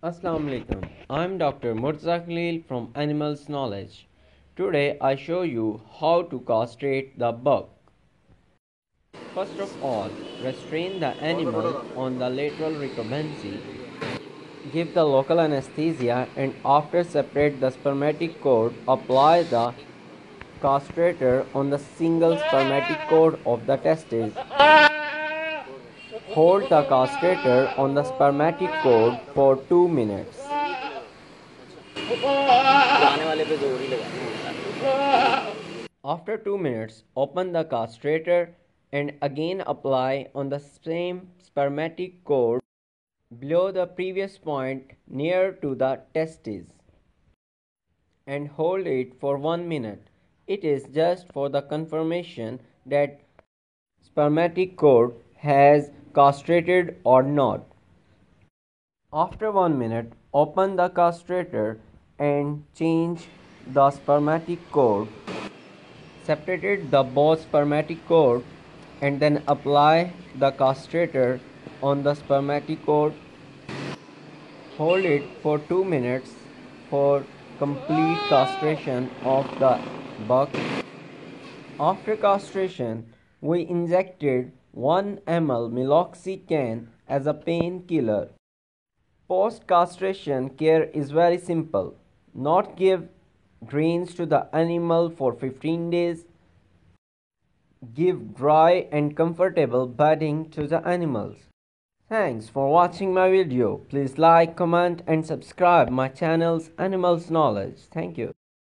Assalamu alaikum. I'm Dr. Murtaza Khalil from Animals Knowledge. Today I show you how to castrate the buck. First of all, restrain the animal on the lateral recumbency. Give the local anesthesia and after separate the spermatic cord, apply the castrator on the single spermatic cord of the testes. Hold the castrator on the spermatic cord for 2 minutes. After 2 minutes, open the castrator and again apply on the same spermatic cord below the previous point near to the testes and hold it for 1 minute. It is just for the confirmation that spermatic cord has castrated or not. After 1 minute, open the castrator and change the spermatic cord. Separated the both spermatic cord and then apply the castrator on the spermatic cord. Hold it for 2 minutes for complete castration of the buck. After castration, we injected 1 ml meloxicam as a painkiller. Post castration care is very simple. Not give grains to the animal for 15 days. Give dry and comfortable bedding to the animals. Thanks for watching my video. Please like, comment and subscribe my channel's Animals Knowledge. Thank you.